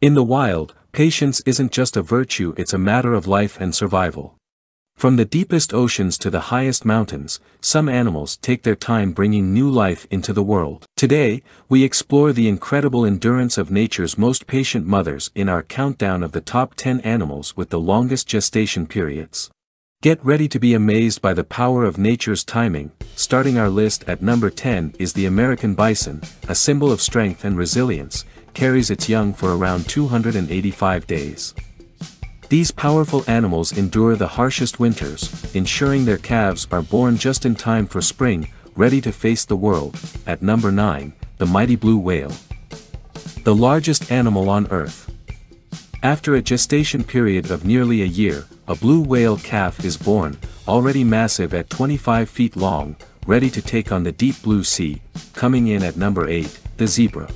In the wild, patience isn't just a virtue it's a matter of life and survival. From the deepest oceans to the highest mountains, some animals take their time bringing new life into the world. Today, we explore the incredible endurance of nature's most patient mothers in our countdown of the top 10 animals with the longest gestation periods. Get ready to be amazed by the power of nature's timing. Starting our list at number 10 is the American bison, a symbol of strength and resilience, carries its young for around 285 days. These powerful animals endure the harshest winters, ensuring their calves are born just in time for spring, ready to face the world. At number 9, the mighty blue whale. The largest animal on Earth. After a gestation period of nearly a year, a blue whale calf is born, already massive at 25 feet long, ready to take on the deep blue sea, coming in at number 8, the zebra.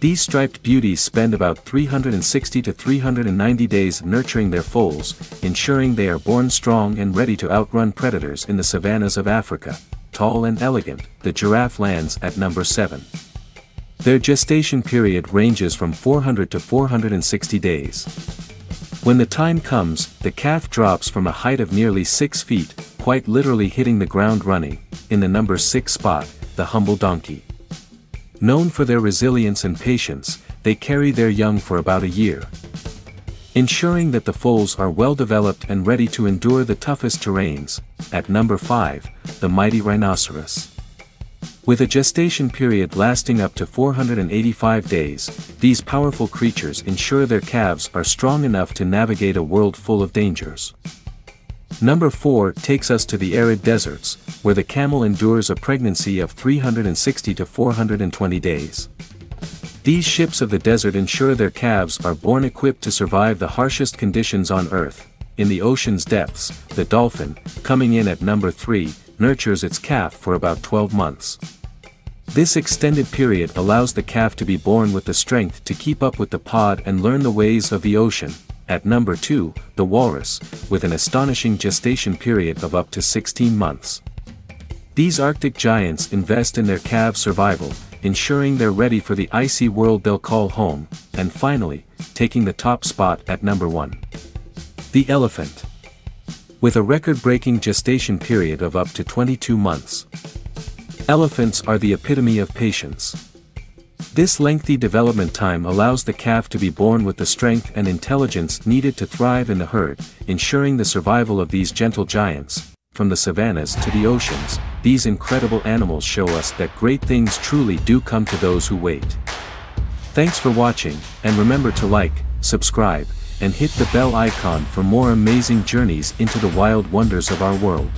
These striped beauties spend about 360 to 390 days nurturing their foals, ensuring they are born strong and ready to outrun predators in the savannas of Africa. Tall and elegant, the giraffe lands at number 7. Their gestation period ranges from 400 to 460 days. When the time comes, the calf drops from a height of nearly 6 feet, quite literally hitting the ground running, in the number 6 spot, the humble donkey. Known for their resilience and patience, they carry their young for about a year. Ensuring that the foals are well developed and ready to endure the toughest terrains, at number 5, the mighty rhinoceros. With a gestation period lasting up to 485 days, these powerful creatures ensure their calves are strong enough to navigate a world full of dangers. Number 4 takes us to the arid deserts, where the camel endures a pregnancy of 360 to 420 days. These ships of the desert ensure their calves are born equipped to survive the harshest conditions on Earth. In the ocean's depths, the dolphin, coming in at number 3, nurtures its calf for about 12 months. This extended period allows the calf to be born with the strength to keep up with the pod and learn the ways of the ocean, at number 2, the walrus, with an astonishing gestation period of up to 16 months. These Arctic giants invest in their calves' survival, ensuring they're ready for the icy world they'll call home, and finally, taking the top spot at number 1. The elephant. With a record-breaking gestation period of up to 22 months. Elephants are the epitome of patience. This lengthy development time allows the calf to be born with the strength and intelligence needed to thrive in the herd, ensuring the survival of these gentle giants. From the savannas to the oceans, these incredible animals show us that great things truly do come to those who wait. Thanks for watching, and remember to like, subscribe, and hit the bell icon for more amazing journeys into the wild wonders of our world.